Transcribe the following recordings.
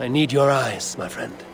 I need your eyes, my friend.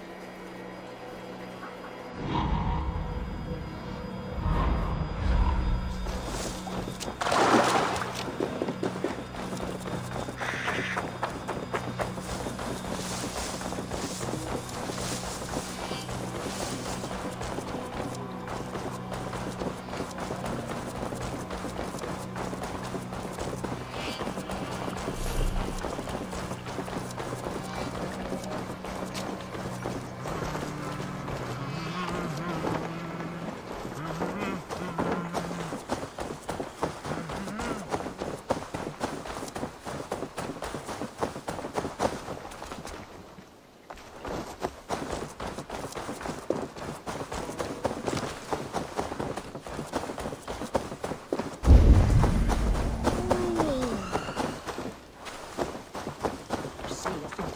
Oh,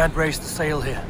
Can't raise the sail here.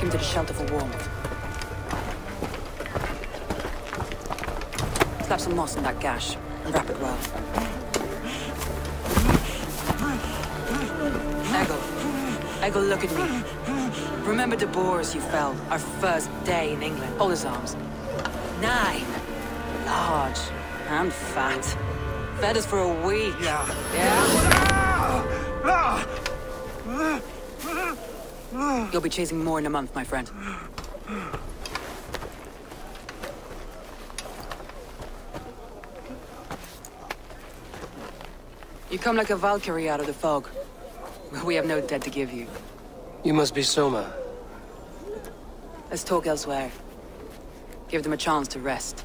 Take him to the shelter for warmth. Slap some moss in that gash, and wrap it well. Ego. Ego, look at me. Remember the Boers you fell, our first day in England. Hold his arms. Nine. Large. And fat. Fed us for a week. Yeah. Yeah? Ah! Ah! You'll be chasing more in a month, my friend. You come like a Valkyrie out of the fog. We have no debt to give you. You must be Soma. Let's talk elsewhere. Give them a chance to rest.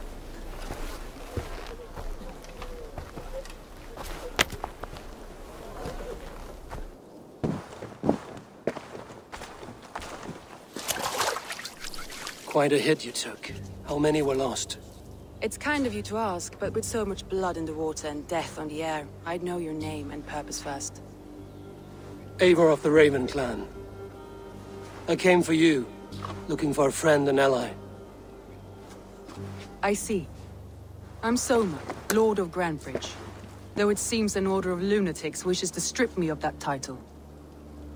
Quite a hit you took. How many were lost? It's kind of you to ask, but with so much blood in the water and death on the air, I'd know your name and purpose first. Eivor of the Raven clan. I came for you, looking for a friend and ally. I see. I'm Soma, Lord of Grantebridge. Though it seems an order of lunatics wishes to strip me of that title.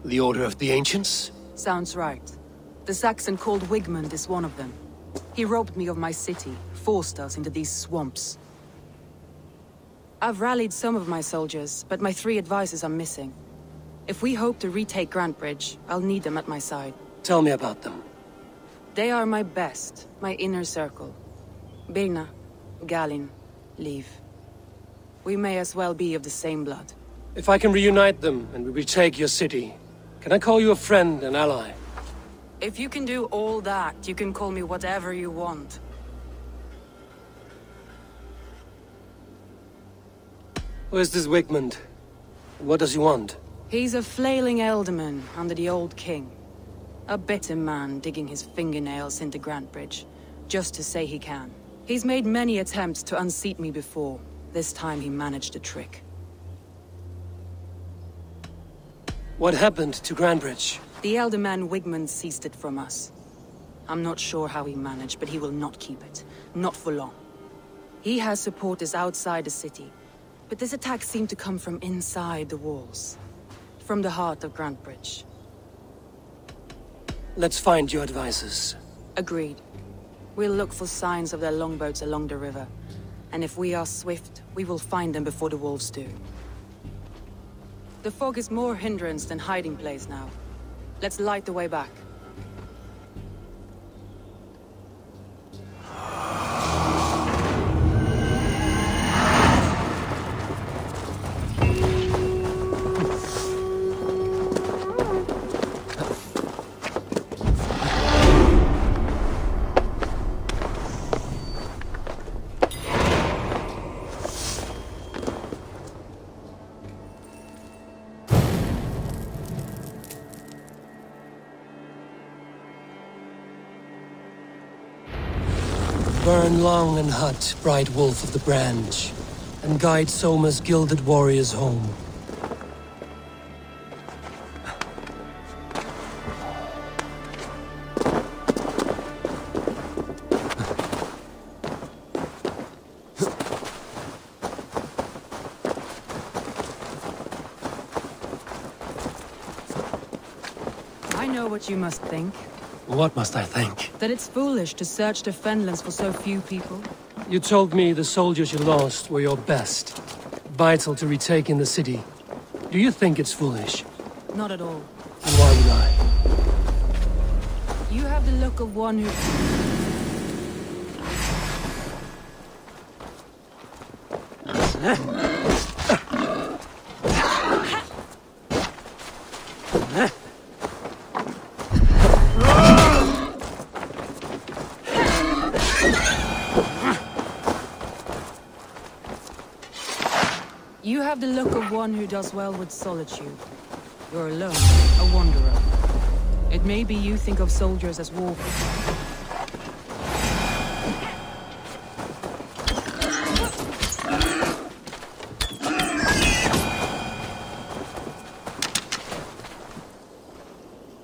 The Order of the Ancients? Sounds right. The Saxon called Wigmund is one of them. He robbed me of my city, forced us into these swamps. I've rallied some of my soldiers, but my three advisors are missing. If we hope to retake Grantebridge, I'll need them at my side. Tell me about them. They are my best, my inner circle. Birna, Galin, Leif. We may as well be of the same blood. If I can reunite them and we retake your city, can I call you a friend and ally? If you can do all that, you can call me whatever you want. Where's this Wigmund? What does he want? He's a flailing ealdorman under the old king. A bitter man digging his fingernails into Grantebridge, just to say he can. He's made many attempts to unseat me before. This time he managed a trick. What happened to Grantebridge? The elder man Wigmund seized it from us. I'm not sure how he managed, but he will not keep it. Not for long. He has supporters outside the city, but this attack seemed to come from inside the walls. From the heart of Grantebridge. Let's find your advisors. Agreed. We'll look for signs of their longboats along the river. And if we are swift, we will find them before the wolves do. The fog is more hindrance than hiding place now. Let's light the way back. And hot, bright wolf of the branch, and guide Soma's gilded warriors home. What must I think? That it's foolish to search the Fenlands for so few people. You told me the soldiers you lost were your best. Vital to retaking the city. Do you think it's foolish? Not at all. And why would I? You have the look of one who... You have the look of one who does well with solitude. You're alone, a wanderer. It may be you think of soldiers as warriors.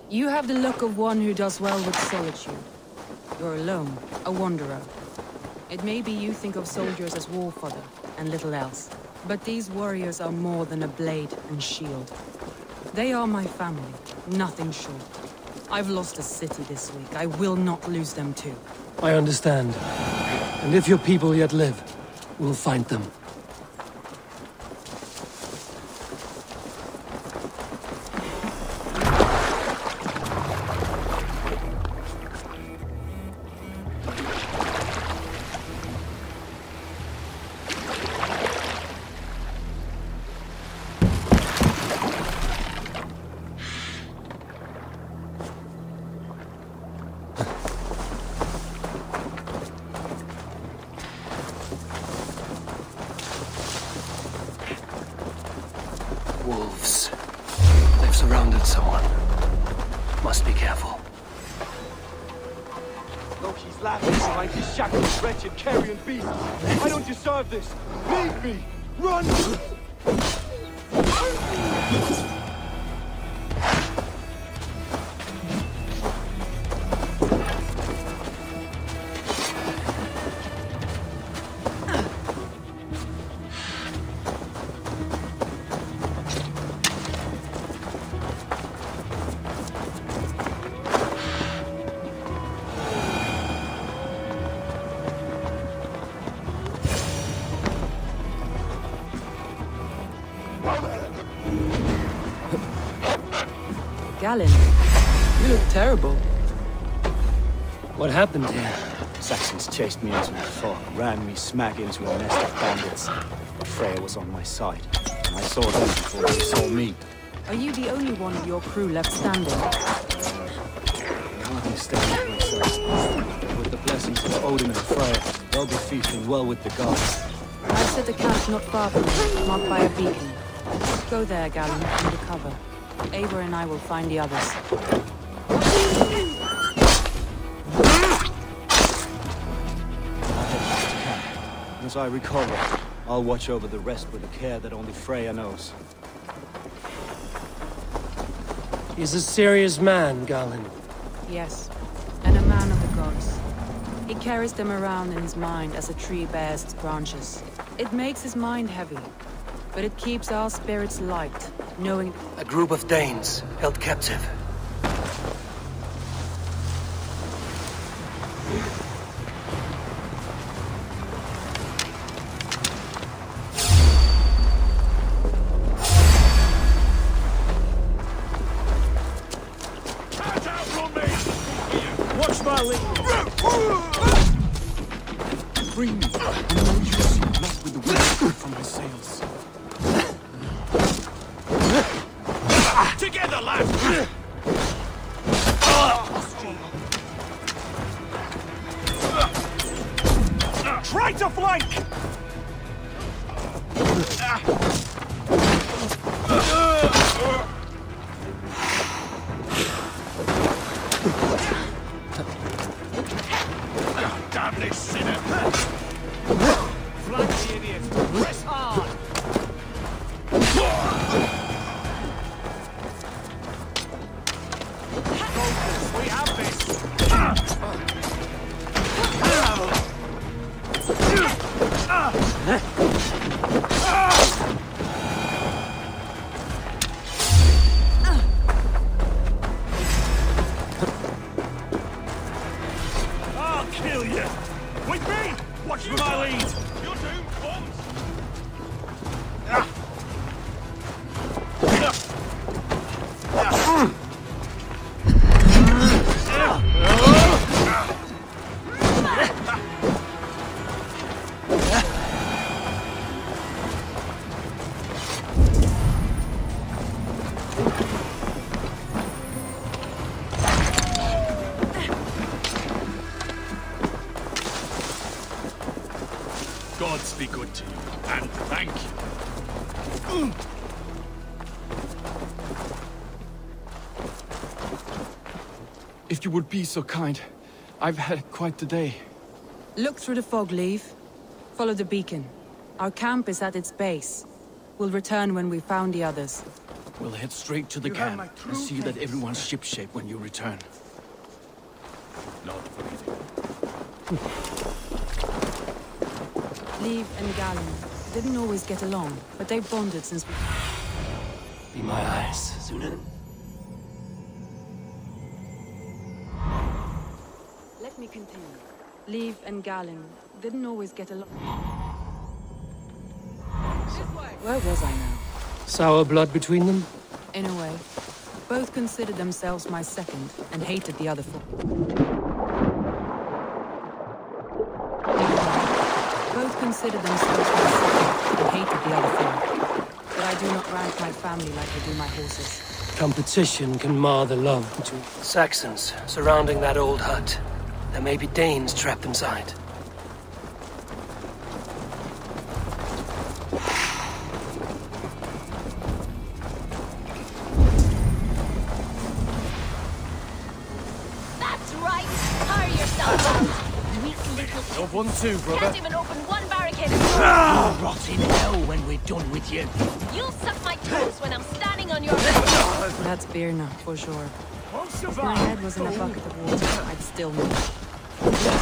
You have the look of one who does well with solitude. You're alone, a wanderer. It may be you think of soldiers as war fodder, and little else. But these warriors are more than a blade and shield. They are my family, nothing short. I've lost a city this week. I will not lose them too. I understand. And if your people yet live, we'll find them. Wretched carrion beast. I don't deserve this. Leave me! Run! Galen, you look terrible. What happened here? Saxons chased me into a fog, ran me smack into a nest of bandits. But Freya was on my side, and I saw them before they saw me. Are you the only one of your crew left standing? Hardly standing myself. With the blessings of Odin and Freya, they'll be feasting well with the gods. I've set a camp not far from here, marked by a beacon. Go there, Galen, under cover. Eivor and I will find the others. As I recover, I'll watch over the rest with a care that only Freya knows. He's a serious man, Galen. Yes, and a man of the gods. He carries them around in his mind as a tree bears its branches. It makes his mind heavy, but it keeps our spirits light, knowing A group of Danes held captive. Try to flank! Damn If you would be so kind, I've had quite the day. Look through the fog, leave. Follow the beacon. Our camp is at its base. We'll return when we've found the others. We'll head straight to the You camp and true see that everyone's shipshape when you return. Not breathing. Leif and Galen didn't always get along, but they've bonded since we... Be my eyes, Sunan. Let me continue. Leif and Galen didn't always get along. Where was I now? Sour blood between them? In a way. Both considered themselves my second, and hated the other for. Both considered themselves my second, and hated the other for. But I do not rank my family like I do my horses. Competition can mar the love between Saxons surrounding that old hut. There may be Danes trapped inside. That's right! Hurry yourself out! Weak little Up one too, brother. can't even open one barricade. Ah, Rot in hell when we're done with you. You'll suck my toes when I'm standing on your That's Birna, for sure. If my head was in a bucket of water, I'd still know.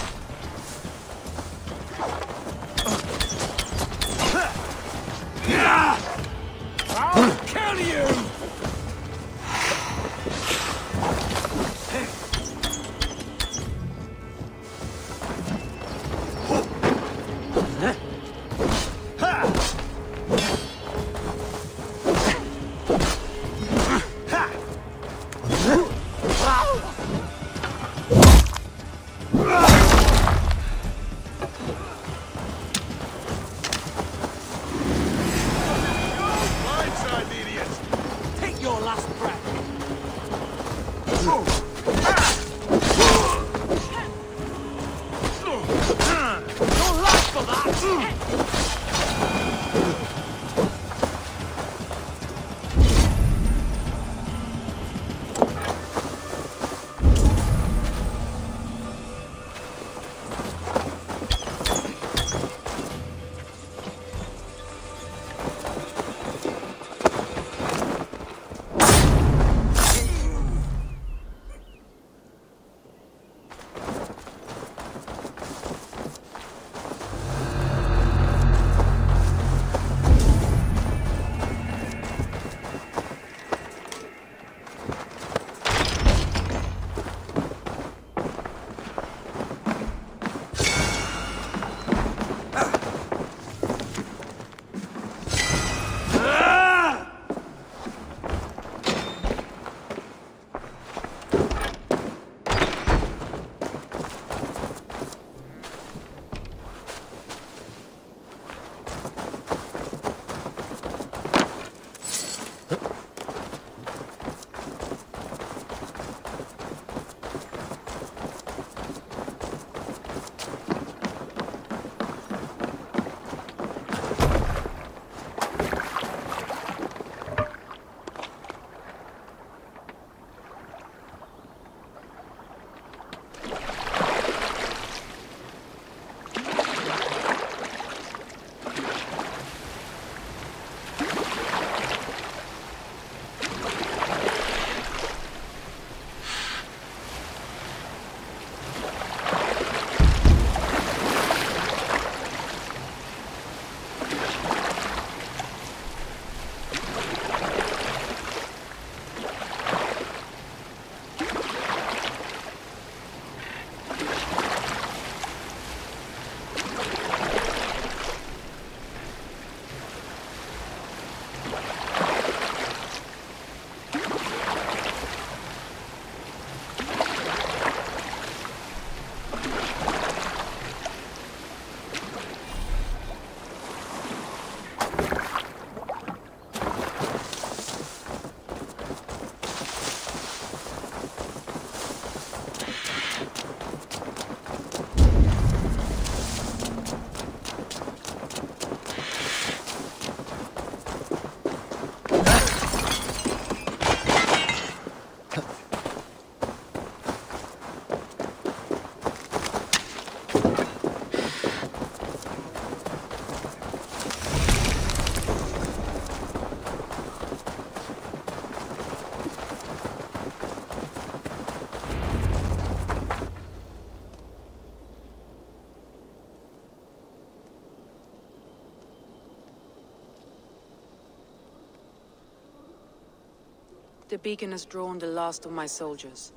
The beacon has drawn the last of my soldiers.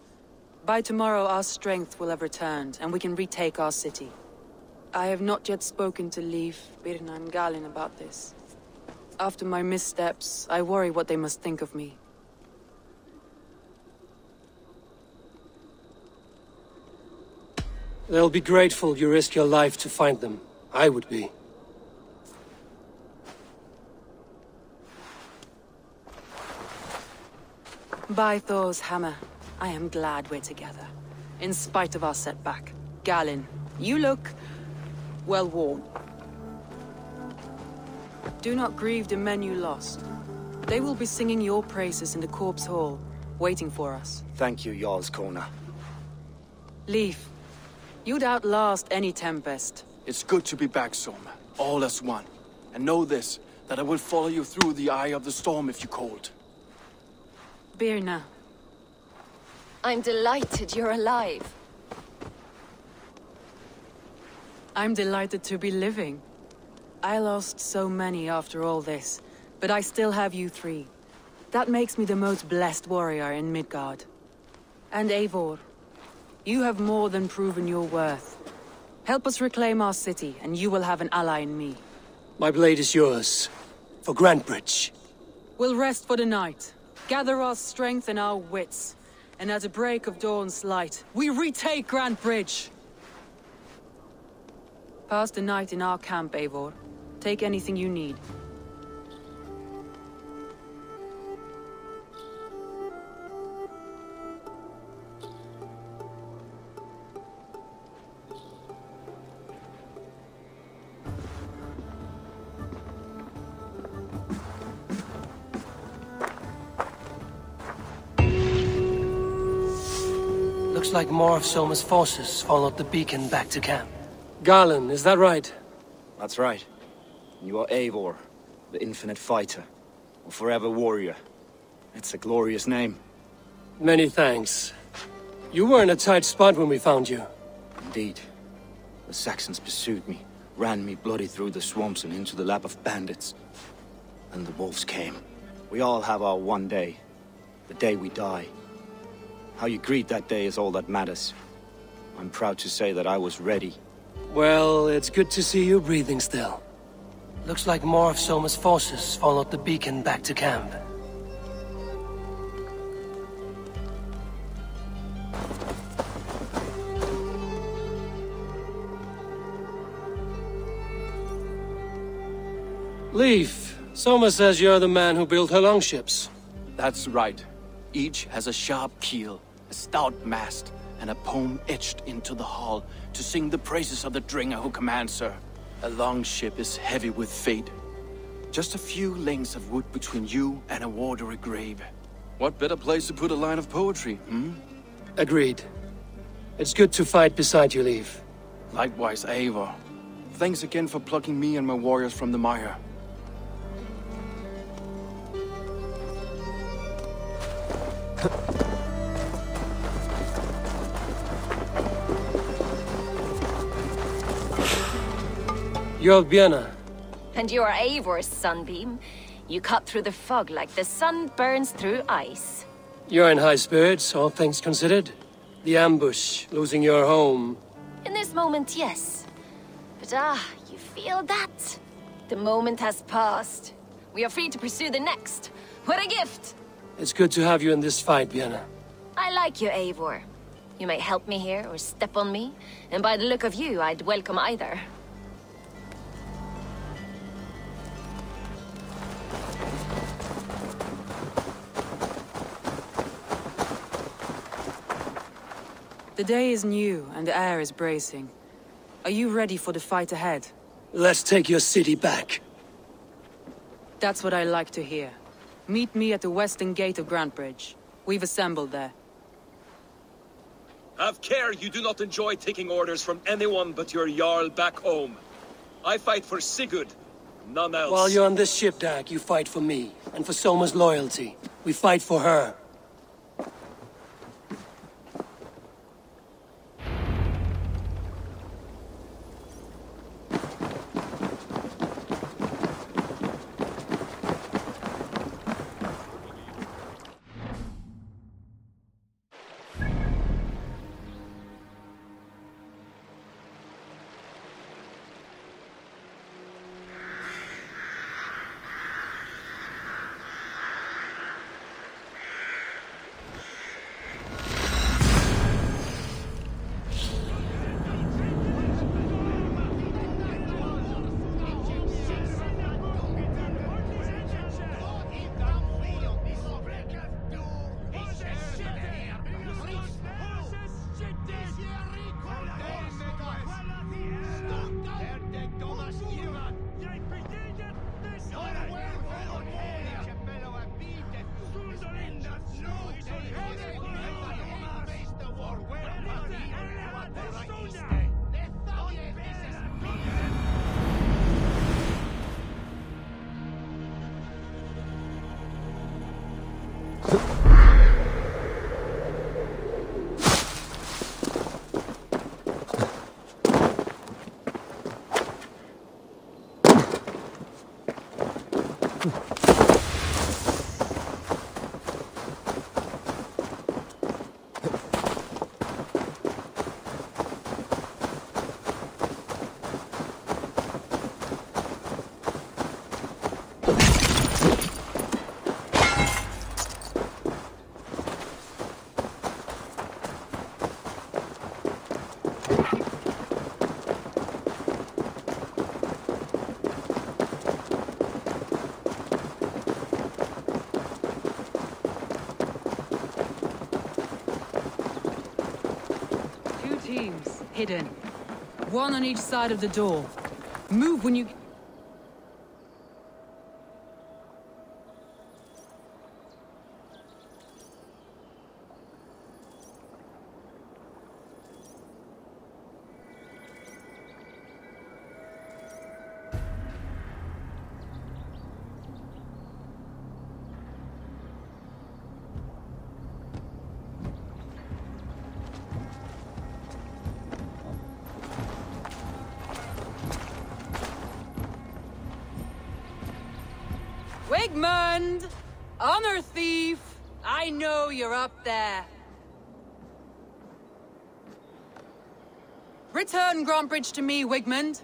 By tomorrow our strength will have returned, and we can retake our city. I have not yet spoken to Leif, Birna and Galin about this. After my missteps, I worry what they must think of me. They'll be grateful you risked your life to find them. I would be. By Thor's hammer, I am glad we're together. In spite of our setback. Galin, you look... well worn. Do not grieve the men you lost. They will be singing your praises in the Corpse Hall, waiting for us. Thank you, Jarlskona. Leif, you'd outlast any Tempest. It's good to be back, Soma. All as one. And know this, that I will follow you through the eye of the storm if you called. Birna, I'm delighted you're alive. I'm delighted to be living. I lost so many after all this, but I still have you three. That makes me the most blessed warrior in Midgard. And Eivor, you have more than proven your worth. Help us reclaim our city, and you will have an ally in me. My blade is yours. For Grantebridge. We'll rest for the night, gather our strength and our wits, and at the break of dawn's light, we retake Grantebridge! Pass the night in our camp, Eivor. Take anything you need. Like more of Soma's forces followed the beacon back to camp. Garland, is that right? That's right. You are Eivor, the infinite fighter, a forever warrior. It's a glorious name. Many thanks. You were in a tight spot when we found you. Indeed. The Saxons pursued me, ran me bloody through the swamps and into the lap of bandits. And the wolves came. We all have our one day. The day we die. How you greet that day is all that matters. I'm proud to say that I was ready. Well, it's good to see you breathing still. Looks like more of Soma's forces followed the beacon back to camp. Leif, Soma says you're the man who built her longships. That's right. Each has a sharp keel, a stout mast, and a poem etched into the hull to sing the praises of the drengr who commands her. A long ship is heavy with fate. Just a few lengths of wood between you and a watery grave. What better place to put a line of poetry, hmm? Agreed. It's good to fight beside you, Leif. Likewise, Eivor. Thanks again for plucking me and my warriors from the mire. You're Björna. And you are Eivor's sunbeam. You cut through the fog like the sun burns through ice. You're in high spirits, all things considered. The ambush, losing your home. In this moment, yes. But ah, you feel that? The moment has passed. We are free to pursue the next. What a gift! It's good to have you in this fight, Björna. I like you, Eivor. You may help me here or step on me, and by the look of you, I'd welcome either. The day is new, and the air is bracing. Are you ready for the fight ahead? Let's take your city back. That's what I like to hear. Meet me at the western gate of Grantebridge. We've assembled there. Have care you do not enjoy taking orders from anyone but your Jarl back home. I fight for Sigurd, none else. While you're on this ship, Dag, you fight for me, and for Soma's loyalty. We fight for her. Hidden. One on each side of the door. Move when you... Return Grantebridge to me, Wigmund.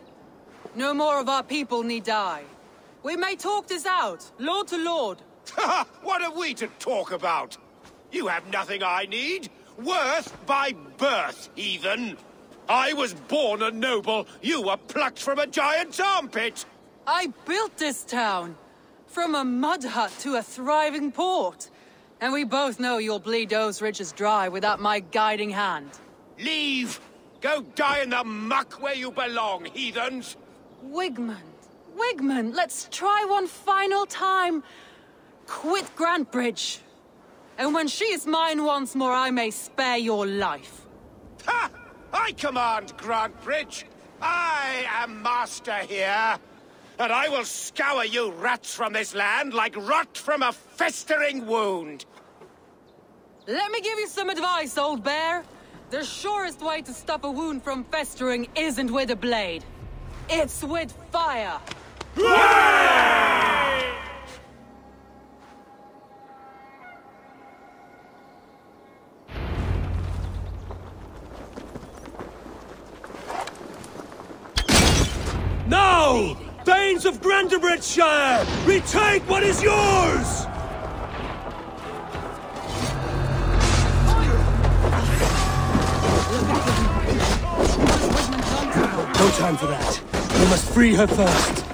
No more of our people need die. We may talk this out, lord to lord. What are we to talk about? You have nothing I need. Worth by birth, heathen. I was born a noble. You were plucked from a giant's armpit. I built this town. From a mud hut to a thriving port. And we both know you'll bleed those riches dry without my guiding hand. Leave! Go die in the muck where you belong, heathens! Wigmund, Wigmund, let's try one final time. Quit Grantebridge. And when she is mine once more, I may spare your life. Ha! I command Grantebridge. I am master here. And I will scour you rats from this land like rot from a festering wound. Let me give you some advice, old bear. The surest way to stop a wound from festering isn't with a blade. It's with fire. Now! Thanes of Grantebridgeshire! Retake what is yours! Time for that. We must free her first.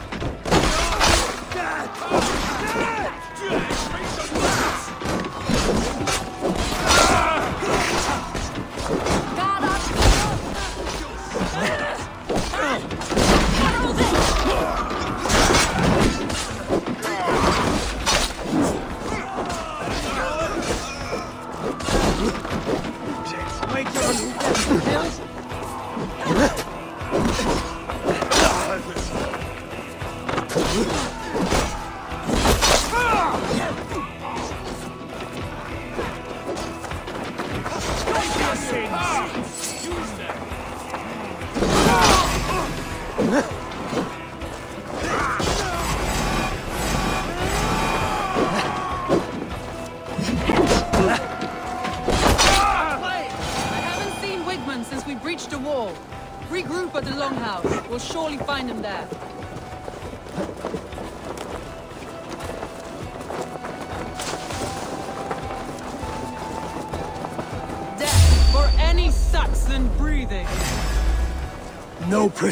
I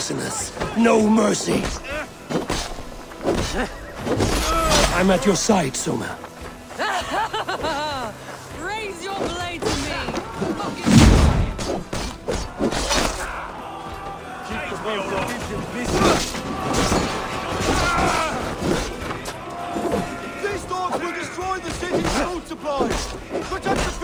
prisoners, no mercy. I'm at your side, Soma. Raise your blade to me! These dogs will destroy the city's food supplies! Protect the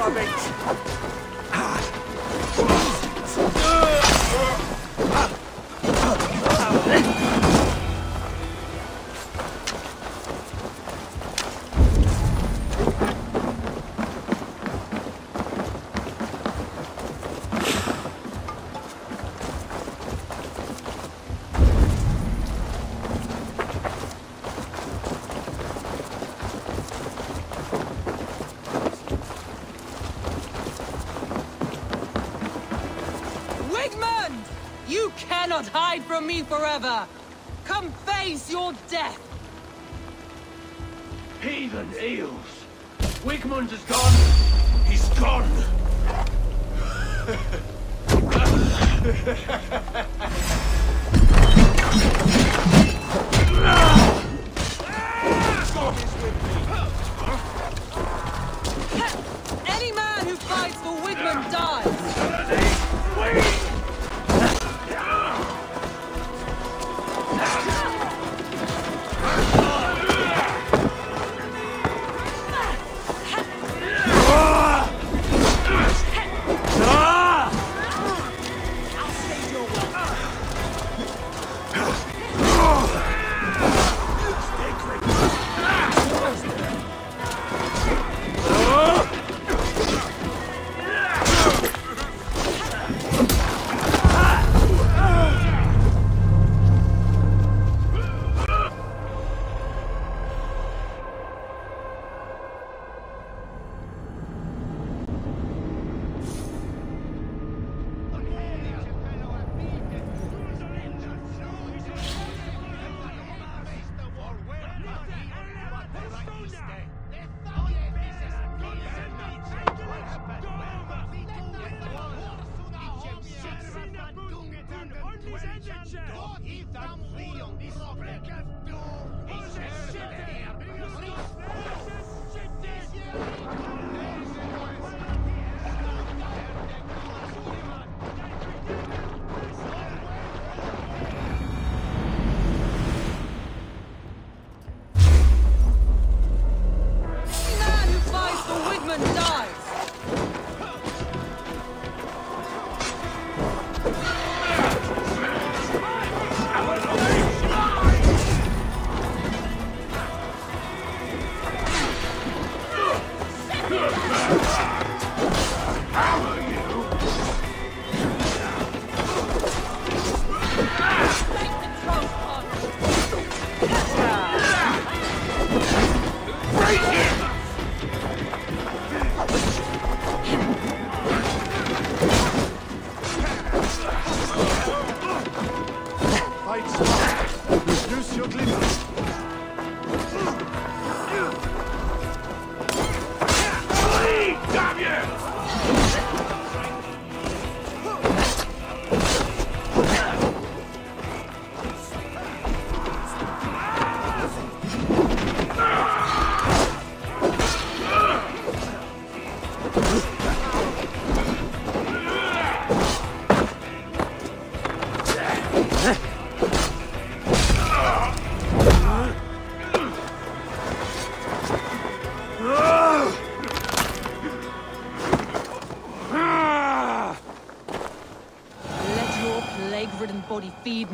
Garbage! Me forever! Come face your death! Heathen eels! Wigmund is gone! He's gone!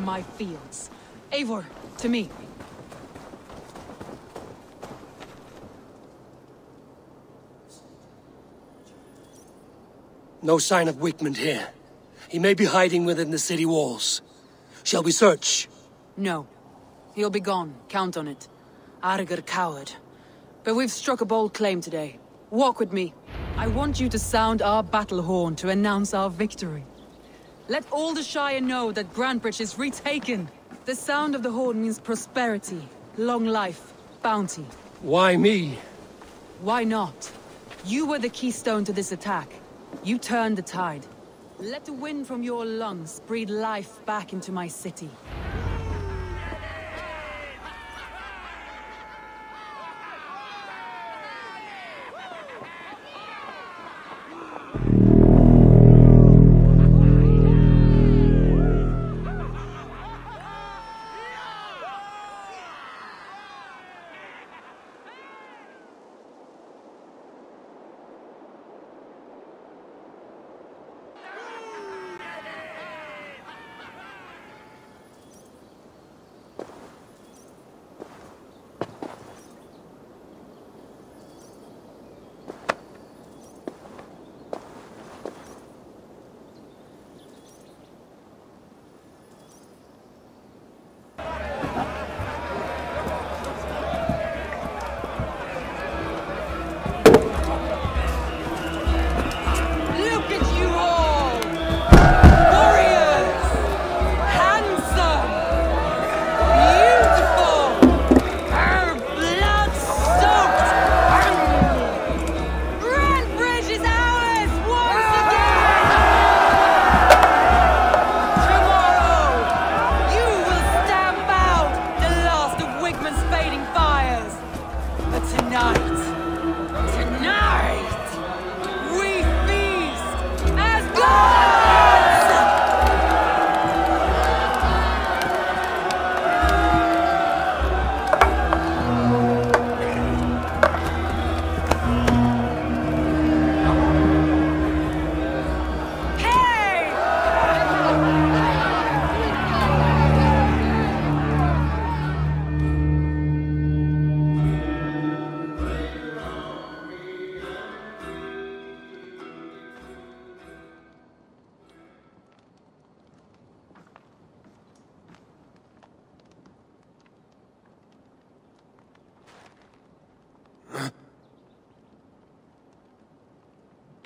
my fields. Eivor, to me. No sign of Wigmund here. He may be hiding within the city walls. Shall we search? No. He'll be gone, count on it. Argr coward. But we've struck a bold claim today. Walk with me. I want you to sound our battle horn to announce our victory. Let all the Shire know that Grantebridge is retaken. The sound of the horn means prosperity, long life, bounty. Why me? Why not? You were the keystone to this attack. You turned the tide. Let the wind from your lungs breathe life back into my city.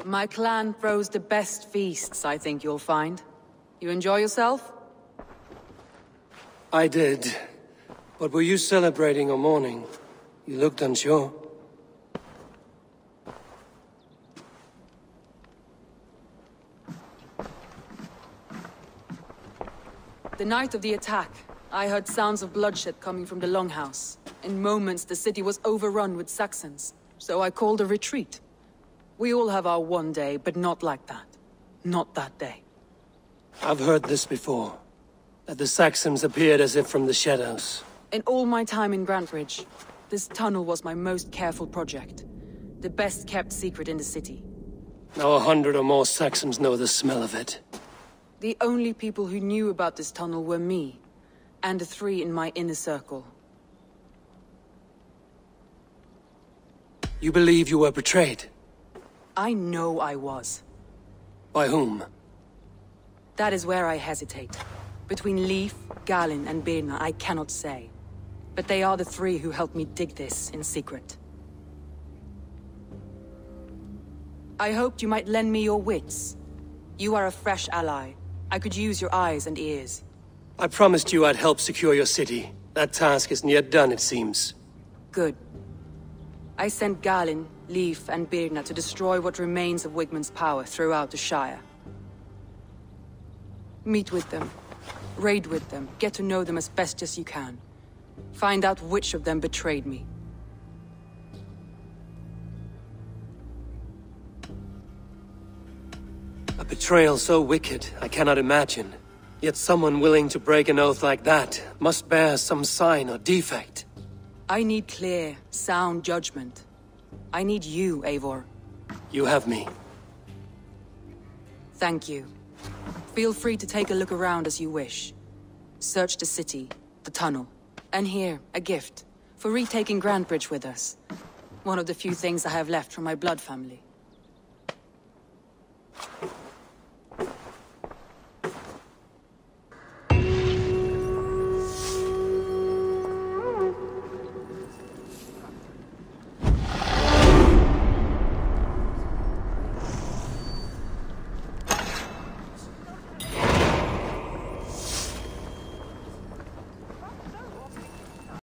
My clan throws the best feasts, I think you'll find. You enjoy yourself? I did. But were you celebrating or mourning? You looked unsure. The night of the attack, I heard sounds of bloodshed coming from the Longhouse. In moments, the city was overrun with Saxons, so I called a retreat. We all have our one day, but not like that. Not that day. I've heard this before. That the Saxons appeared as if from the shadows. In all my time in Grantebridge, this tunnel was my most careful project. The best kept secret in the city. Now a hundred or more Saxons know the smell of it. The only people who knew about this tunnel were me, and the three in my inner circle. You believe you were betrayed? I know I was. By whom? That is where I hesitate. Between Leif, Galen, and Birna, I cannot say. But they are the three who helped me dig this in secret. I hoped you might lend me your wits. You are a fresh ally. I could use your eyes and ears. I promised you I'd help secure your city. That task isn't yet done, it seems. Good. I sent Galen, Leif, and Birna to destroy what remains of Wigmund's power throughout the Shire. Meet with them. Raid with them. Get to know them as best as you can. Find out which of them betrayed me. A betrayal so wicked, I cannot imagine. Yet someone willing to break an oath like that must bear some sign or defect. I need clear, sound judgment. I need you, Eivor. You have me. Thank you. Feel free to take a look around as you wish. Search the city, the tunnel, and here, a gift, for retaking Grantebridge with us. One of the few things I have left from my blood family.